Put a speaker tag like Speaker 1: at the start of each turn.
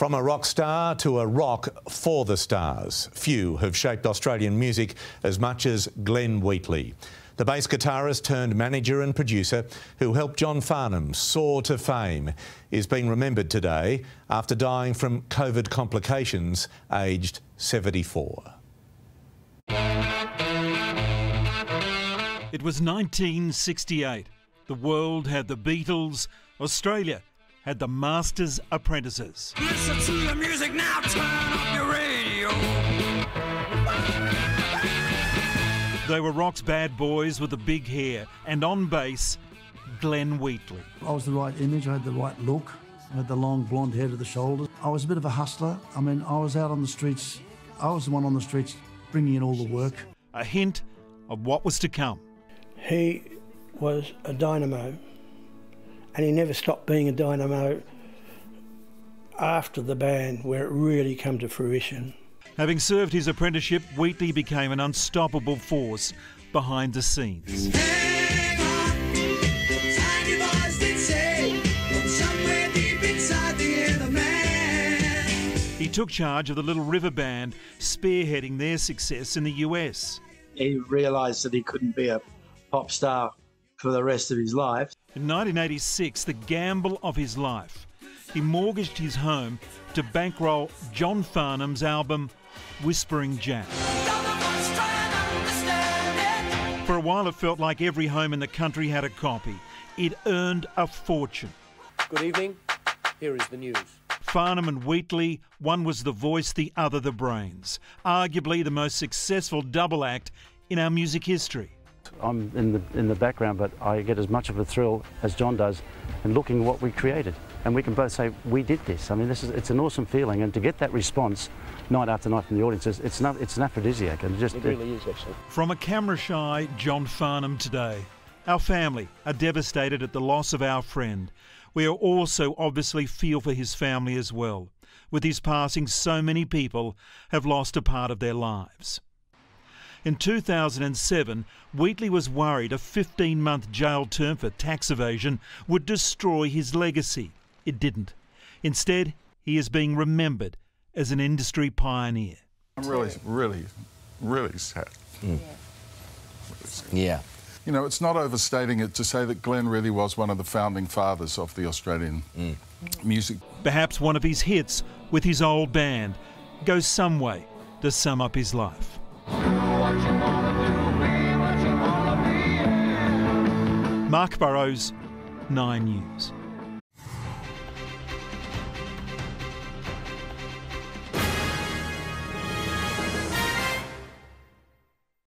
Speaker 1: From a rock star to a rock for the stars, few have shaped Australian music as much as Glenn Wheatley. The bass guitarist turned manager and producer who helped John Farnham soar to fame is being remembered today after dying from COVID complications, aged 74.
Speaker 2: It was 1968. The world had the Beatles, Australia had the Masters Apprentices. Listen to the music now, turn up your radio. They were rock's bad boys with the big hair, and on bass, Glenn Wheatley.
Speaker 3: I was the right image, I had the right look, I had the long blonde hair to the shoulders. I was a bit of a hustler. I mean, I was out on the streets, I was the one on the streets bringing in all the work.
Speaker 2: A hint of what was to come.
Speaker 4: He was a dynamo and he never stopped being a dynamo after the band where it really came to fruition.
Speaker 2: Having served his apprenticeship, Wheatley became an unstoppable force behind the scenes. He took charge of the Little River Band, spearheading their success in the US.
Speaker 5: He realised that he couldn't be a pop star for the rest of his life.
Speaker 2: In 1986, the gamble of his life, he mortgaged his home to bankroll John Farnham's album Whispering Jack. For a while, it felt like every home in the country had a copy. It earned a fortune.
Speaker 6: Good evening. Here is the news.
Speaker 2: Farnham and Wheatley, one was the voice, the other the brains. Arguably the most successful double act in our music history.
Speaker 7: I'm in the, in the background, but I get as much of a thrill as John does in looking at what we created. And we can both say, we did this. I mean, this is, it's an awesome feeling. And to get that response night after night from the audience, it's, it's, not, it's an aphrodisiac. And just,
Speaker 6: it really is, actually.
Speaker 2: From a camera shy John Farnham today, our family are devastated at the loss of our friend. We are also obviously feel for his family as well. With his passing, so many people have lost a part of their lives. In 2007, Wheatley was worried a 15 month jail term for tax evasion would destroy his legacy. It didn't. Instead, he is being remembered as an industry pioneer.
Speaker 8: I'm really, really, really sad. Mm.
Speaker 9: Yeah.
Speaker 8: You know, it's not overstating it to say that Glenn really was one of the founding fathers of the Australian mm. music.
Speaker 2: Perhaps one of his hits with his old band goes some way to sum up his life. Mark Burrows, Nine News.